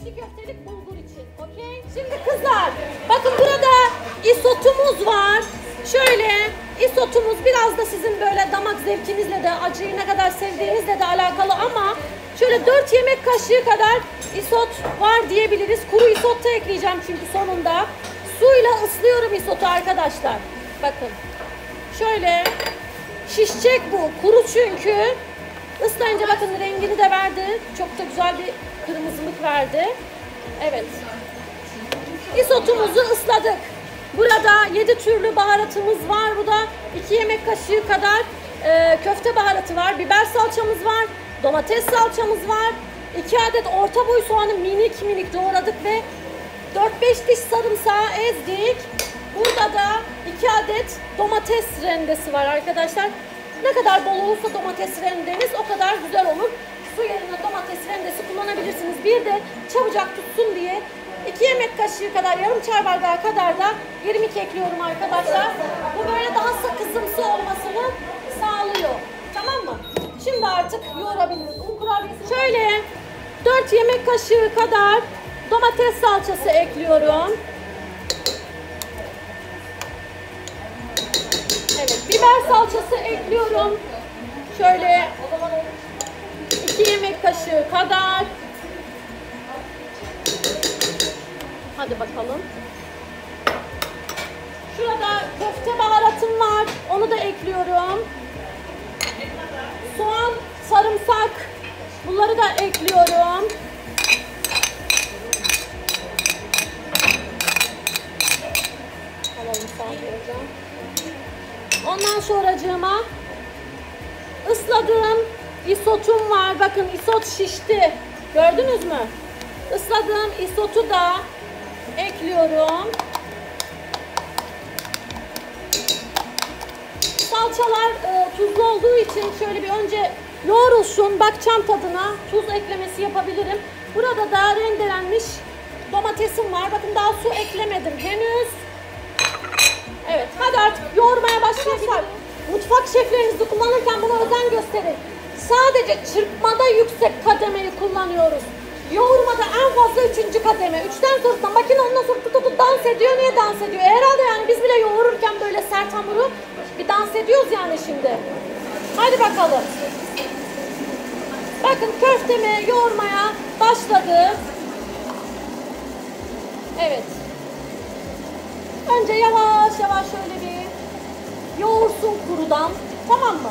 çiğ köftelik bulgur için. Okey? Şimdi kızlar bakın burada isotumuz var. Şöyle isotumuz biraz da sizin böyle damak zevkinizle de acıyı ne kadar sevdiğinizle de alakalı ama şöyle 4 yemek kaşığı kadar isot var diyebiliriz. Kuru isot da ekleyeceğim çünkü sonunda. Suyla ıslıyorum isotu arkadaşlar. Bakın. Şöyle şişecek bu. Kuru çünkü. Islayınca bakın rengini de verdi. Çok da güzel bir kırmızılık verdi. Evet. Isotumuzu ısladık. Burada 7 türlü baharatımız var. Bu da 2 yemek kaşığı kadar e, köfte baharatı var. Biber salçamız var. Domates salçamız var. 2 adet orta boy soğanı minik minik doğradık ve 4-5 diş sarımsağı ezdik. Burada da 2 adet domates rendesi var arkadaşlar. Ne kadar bol olursa domates rendeniz o kadar güzel olur. Su yerine domates rendesi kullanabilirsiniz. Bir de çabucak tutsun diye 2 yemek kaşığı kadar, yarım çay bardağı kadar da irmik ekliyorum arkadaşlar. Bu böyle daha sakızımsı olmasını sağlıyor. Tamam mı? Şimdi artık yoğurabiliriz. Un kurabiyesi. Şöyle 4 yemek kaşığı kadar domates salçası ekliyorum. Evet, biber salçası ekliyorum. Şöyle 2 yemek kaşığı kadar. Hadi bakalım. Şurada köfte baharatım var. Onu da ekliyorum. Soğan, sarımsak. Bunları da ekliyorum. Ondan sonracığıma ısladığım isotum var. Bakın isot şişti. Gördünüz mü? Isladığım isotu da ekliyorum. Salçalar e, tuzlu olduğu için şöyle bir önce yoğrulsun. Bakacağım tadına. Tuz eklemesi yapabilirim. Burada da rendelenmiş domatesim var. Bakın daha su eklemedim henüz. Evet hadi artık yoğurmaya başlayalım. Mutfak şeflerinizi kullanırken buna özen gösterin. Sadece çırpmada yüksek kademeyi kullanıyoruz. Yoğurmada en fazla üçüncü kademe. Üçten sonrasında makine ondan sonra tut tut dans ediyor. Niye dans ediyor? E, herhalde yani biz bile yoğururken böyle sert hamuru bir dans ediyoruz yani şimdi. Hadi bakalım. Bakın köftemi yoğurmaya başladı. Evet. Önce yavaş yavaş şöyle bir yoğursun kurudan. Tamam mı?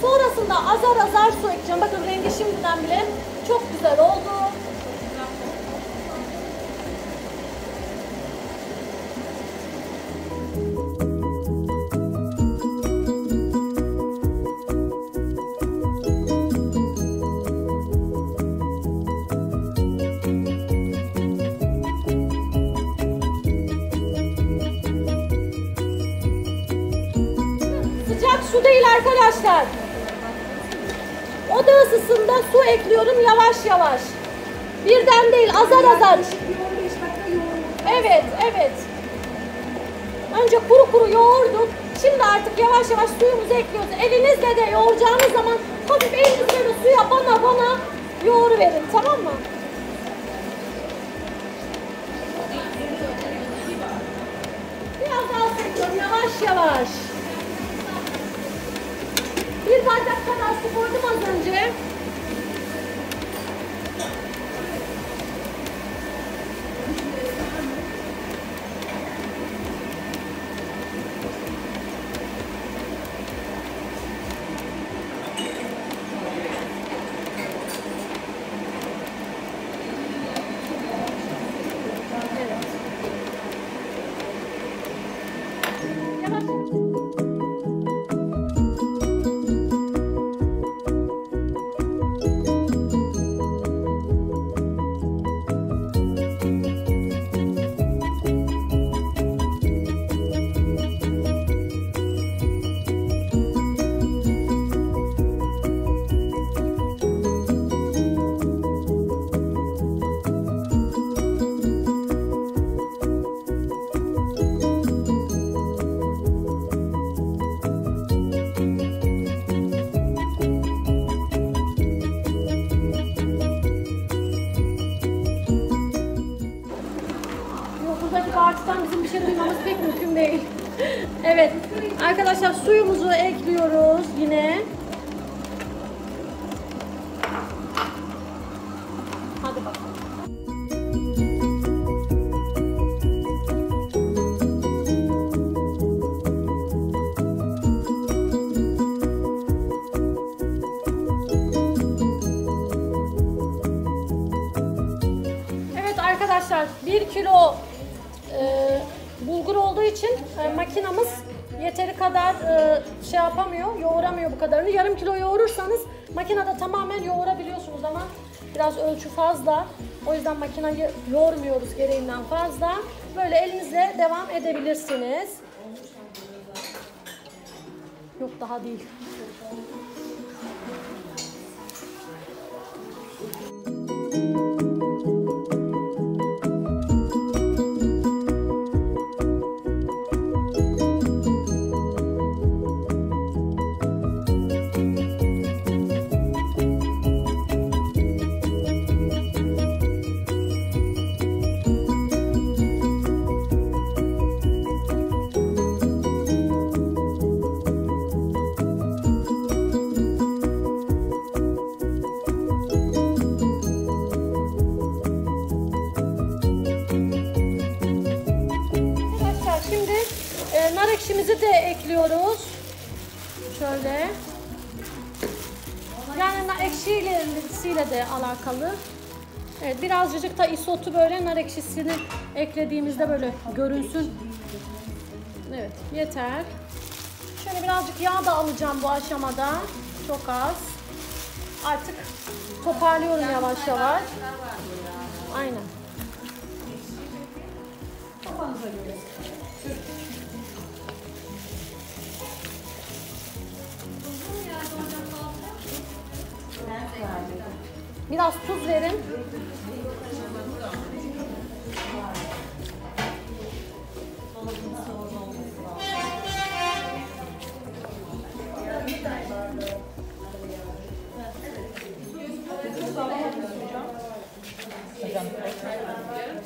Sonrasında azar azar su ekleyeceğim. Bakın rengi şimdiden bile çok güzel oldu. Değil arkadaşlar. Oda ısısında su ekliyorum yavaş yavaş. Birden değil azar azar. Evet evet. Önce kuru kuru yoğurduk. Şimdi artık yavaş yavaş suyumuzu ekliyoruz. Elinizle de yoğuracağınız zaman hafif elinizle suya bana bana yoğuru verin tamam mı? Biraz daha sekiyorum yavaş yavaş. Bir bardak kadar su koydum az önce. Şey duymamız pek mümkün değil. evet arkadaşlar suyumuzu ekliyoruz yine. Evet arkadaşlar 1 kilo için e, makinamız yeteri kadar e, şey yapamıyor, yoğuramıyor bu kadarını. Yarım kilo yoğurursanız makinede tamamen yoğurabiliyorsunuz ama biraz ölçü fazla. O yüzden makinayı yoğurmuyoruz gereğinden fazla. Böyle elinizle devam edebilirsiniz. Yok daha değil. Ekşisiyle de alakalı. Evet birazcık da isotu böyle nar ekşisini eklediğimizde böyle görünsün. Evet yeter. Şöyle birazcık yağ da alacağım bu aşamada. Çok az. Artık toparlıyorum yavaş yavaş. Aynen. Biraz tuz verin.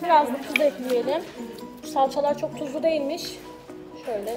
Biraz da tuz ekleyelim. Salçalar çok tuzlu değilmiş. Şöyle